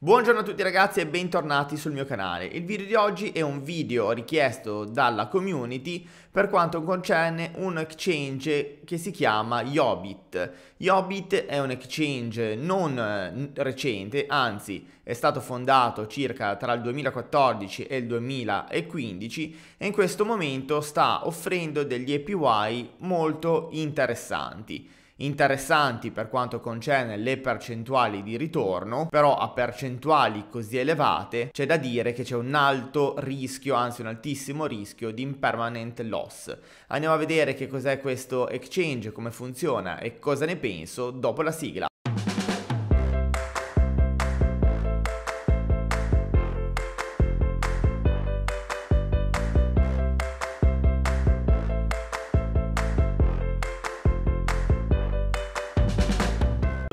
Buongiorno a tutti ragazzi e bentornati sul mio canale. Il video di oggi è un video richiesto dalla community per quanto concerne un exchange che si chiama Yobit. Yobit è un exchange non eh, recente, anzi è stato fondato circa tra il 2014 e il 2015 e in questo momento sta offrendo degli APY molto interessanti interessanti per quanto concerne le percentuali di ritorno, però a percentuali così elevate c'è da dire che c'è un alto rischio, anzi un altissimo rischio di impermanent loss. Andiamo a vedere che cos'è questo exchange, come funziona e cosa ne penso dopo la sigla.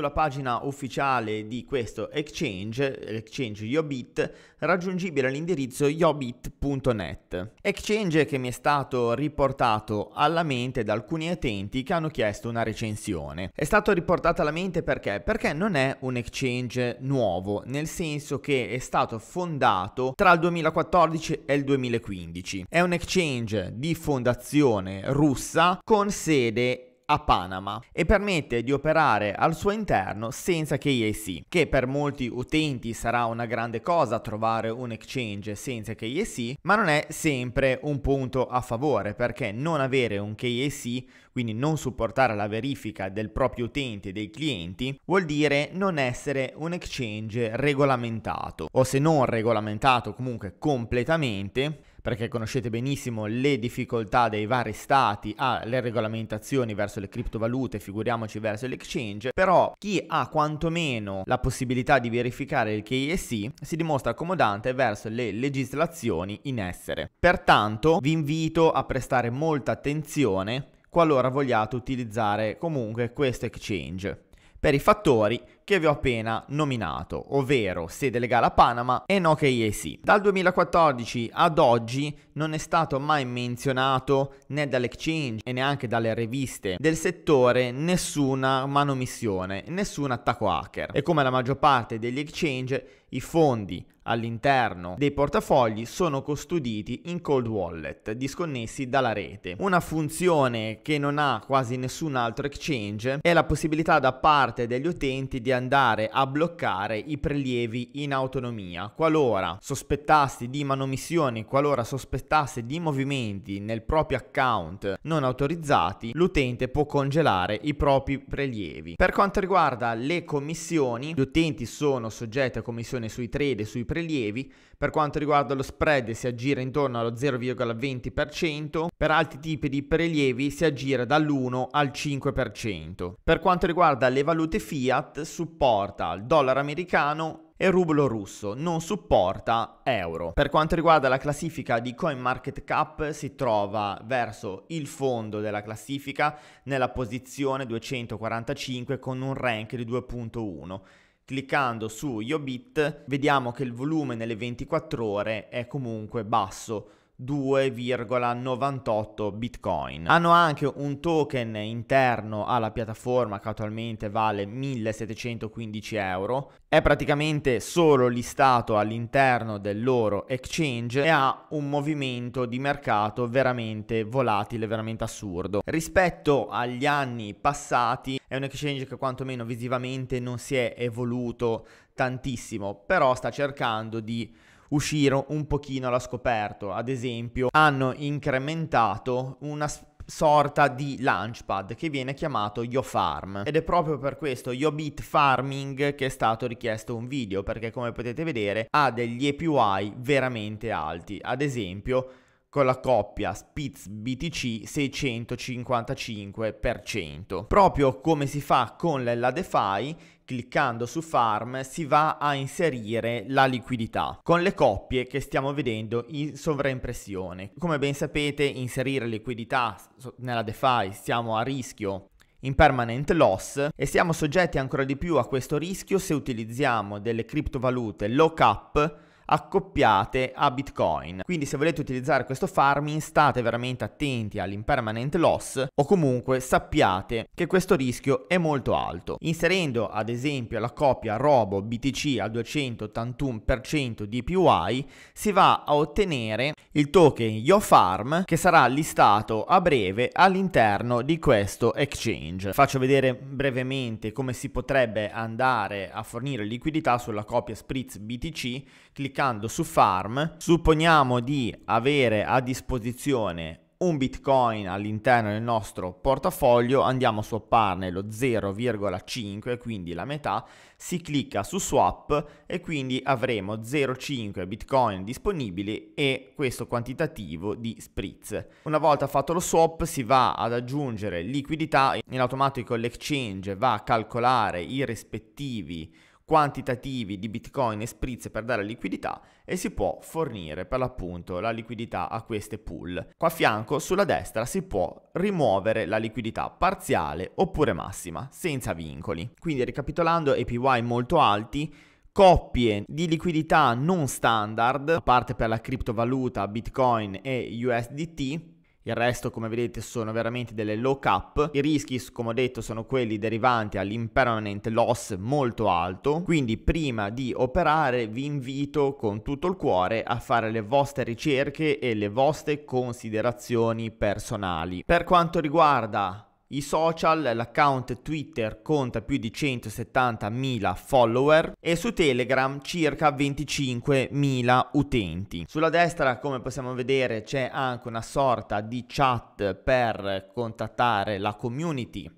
Sulla pagina ufficiale di questo exchange, l'exchange Yobit, raggiungibile all'indirizzo yobit.net. Exchange che mi è stato riportato alla mente da alcuni utenti che hanno chiesto una recensione. È stato riportato alla mente perché? Perché non è un exchange nuovo, nel senso che è stato fondato tra il 2014 e il 2015. È un exchange di fondazione russa con sede a Panama e permette di operare al suo interno senza KYC, che per molti utenti sarà una grande cosa trovare un exchange senza KYC, ma non è sempre un punto a favore perché non avere un KYC, quindi non supportare la verifica del proprio utente e dei clienti, vuol dire non essere un exchange regolamentato o se non regolamentato comunque completamente perché conoscete benissimo le difficoltà dei vari stati alle regolamentazioni verso le criptovalute, figuriamoci verso l'exchange, però chi ha quantomeno la possibilità di verificare il KSC si dimostra accomodante verso le legislazioni in essere. Pertanto vi invito a prestare molta attenzione qualora vogliate utilizzare comunque questo exchange per i fattori che vi ho appena nominato, ovvero sede legale a Panama e no KAC. Dal 2014 ad oggi non è stato mai menzionato né dall'exchange e neanche dalle riviste del settore nessuna manomissione, nessun attacco hacker. E come la maggior parte degli exchange, i fondi all'interno dei portafogli sono custoditi in cold wallet disconnessi dalla rete. Una funzione che non ha quasi nessun altro exchange è la possibilità da parte degli utenti di andare a bloccare i prelievi in autonomia. Qualora sospettassi di manomissioni, qualora sospettassi di movimenti nel proprio account non autorizzati, l'utente può congelare i propri prelievi. Per quanto riguarda le commissioni, gli utenti sono soggetti a commissioni sui trade e sui prelievi. Per quanto riguarda lo spread si aggira intorno allo 0,20%, per altri tipi di prelievi si aggira dall'1 al 5%. Per quanto riguarda le valute fiat, supporta il dollaro americano e rublo russo, non supporta euro. Per quanto riguarda la classifica di CoinMarketCap si trova verso il fondo della classifica nella posizione 245 con un rank di 2.1. Cliccando su Yobit vediamo che il volume nelle 24 ore è comunque basso 2,98 bitcoin. Hanno anche un token interno alla piattaforma che attualmente vale 1715 euro. È praticamente solo listato all'interno del loro exchange e ha un movimento di mercato veramente volatile, veramente assurdo. Rispetto agli anni passati è un exchange che quantomeno visivamente non si è evoluto tantissimo, però sta cercando di uscire un pochino alla scoperto. Ad esempio, hanno incrementato una sorta di launchpad che viene chiamato YoFarm ed è proprio per questo YoBit Farming che è stato richiesto un video perché come potete vedere ha degli APY veramente alti ad esempio con la coppia Spitz BTC 655%. Proprio come si fa con la DeFi, cliccando su Farm si va a inserire la liquidità con le coppie che stiamo vedendo in sovraimpressione. Come ben sapete, inserire liquidità nella DeFi siamo a rischio in permanent loss e siamo soggetti ancora di più a questo rischio se utilizziamo delle criptovalute lock up accoppiate a Bitcoin. Quindi se volete utilizzare questo farming state veramente attenti all'impermanent loss o comunque sappiate che questo rischio è molto alto. Inserendo ad esempio la coppia Robo BTC al 281% di PY si va a ottenere il token YoFarm che sarà listato a breve all'interno di questo exchange. Faccio vedere brevemente come si potrebbe andare a fornire liquidità sulla coppia Spritz BTC cliccando su Farm. Supponiamo di avere a disposizione un bitcoin all'interno del nostro portafoglio, andiamo a swapparne lo 0,5, quindi la metà, si clicca su swap e quindi avremo 0,5 bitcoin disponibili e questo quantitativo di spritz. Una volta fatto lo swap si va ad aggiungere liquidità, in automatico l'exchange va a calcolare i rispettivi quantitativi di bitcoin e spritz per dare liquidità e si può fornire per l'appunto la liquidità a queste pool. Qua a fianco sulla destra si può rimuovere la liquidità parziale oppure massima senza vincoli. Quindi ricapitolando APY molto alti coppie di liquidità non standard, a parte per la criptovaluta Bitcoin e USDT, il resto, come vedete, sono veramente delle low cap. I rischi, come ho detto, sono quelli derivanti all'impermanent loss molto alto. Quindi, prima di operare, vi invito con tutto il cuore a fare le vostre ricerche e le vostre considerazioni personali. Per quanto riguarda i social, l'account Twitter conta più di 170.000 follower e su Telegram circa 25.000 utenti. Sulla destra, come possiamo vedere, c'è anche una sorta di chat per contattare la community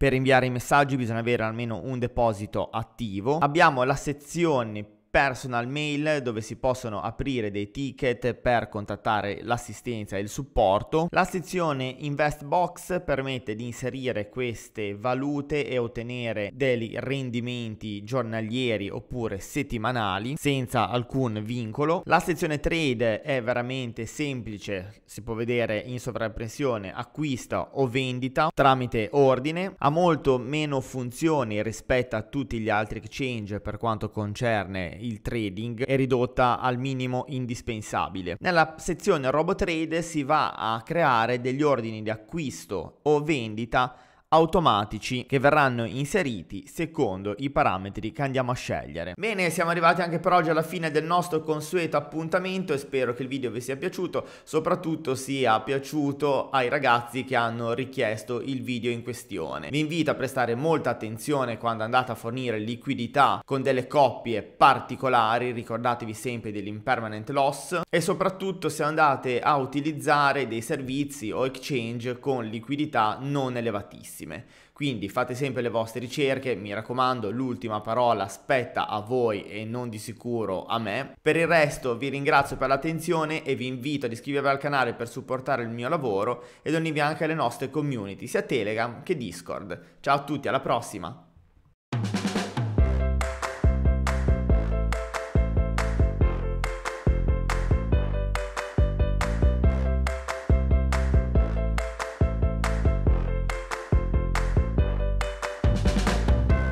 per inviare i messaggi bisogna avere almeno un deposito attivo. Abbiamo la sezione personal mail dove si possono aprire dei ticket per contattare l'assistenza e il supporto. La sezione Invest Box permette di inserire queste valute e ottenere dei rendimenti giornalieri oppure settimanali senza alcun vincolo. La sezione Trade è veramente semplice, si può vedere in sovraimpressione acquista o vendita tramite ordine, ha molto meno funzioni rispetto a tutti gli altri exchange per quanto concerne il trading è ridotta al minimo indispensabile. Nella sezione RoboTrade si va a creare degli ordini di acquisto o vendita automatici che verranno inseriti secondo i parametri che andiamo a scegliere. Bene, siamo arrivati anche per oggi alla fine del nostro consueto appuntamento e spero che il video vi sia piaciuto, soprattutto sia piaciuto ai ragazzi che hanno richiesto il video in questione. Vi invito a prestare molta attenzione quando andate a fornire liquidità con delle coppie particolari, ricordatevi sempre dell'impermanent loss e soprattutto se andate a utilizzare dei servizi o exchange con liquidità non elevatissime bellissime. Quindi fate sempre le vostre ricerche, mi raccomando, l'ultima parola spetta a voi e non di sicuro a me. Per il resto vi ringrazio per l'attenzione e vi invito ad iscrivervi al canale per supportare il mio lavoro ed unirvi anche alle nostre community, sia Telegram che Discord. Ciao a tutti, alla prossima!